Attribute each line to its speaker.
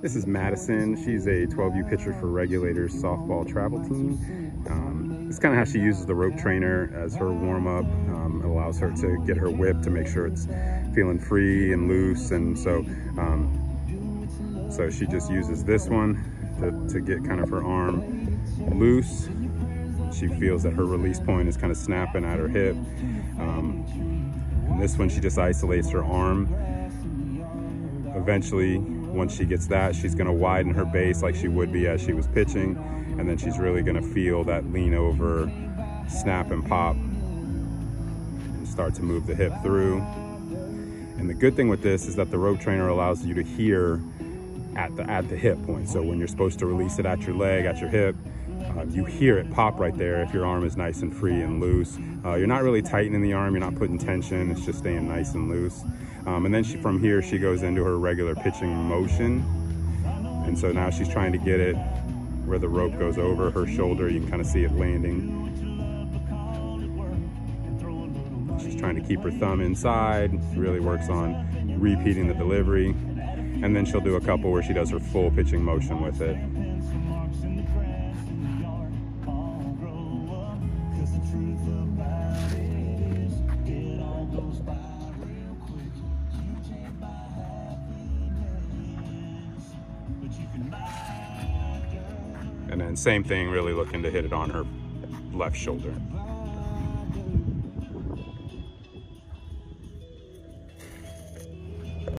Speaker 1: This is Madison. She's a 12U pitcher for Regulators softball travel team. Um, it's kind of how she uses the rope trainer as her warm up. Um, it allows her to get her whip to make sure it's feeling free and loose. And so, um, so she just uses this one to, to get kind of her arm loose. She feels that her release point is kind of snapping at her hip. Um, this one, she just isolates her arm. Eventually, once she gets that, she's gonna widen her base like she would be as she was pitching. And then she's really gonna feel that lean over, snap and pop, and start to move the hip through. And the good thing with this is that the rope trainer allows you to hear at the, at the hip point. So when you're supposed to release it at your leg, at your hip, uh, you hear it pop right there if your arm is nice and free and loose. Uh, you're not really tightening the arm, you're not putting tension, it's just staying nice and loose. Um, and then she, from here, she goes into her regular pitching motion. And so now she's trying to get it where the rope goes over her shoulder. You can kind of see it landing. She's trying to keep her thumb inside, really works on repeating the delivery. And then she'll do a couple where she does her full pitching motion with it. And then same thing, really looking to hit it on her left shoulder.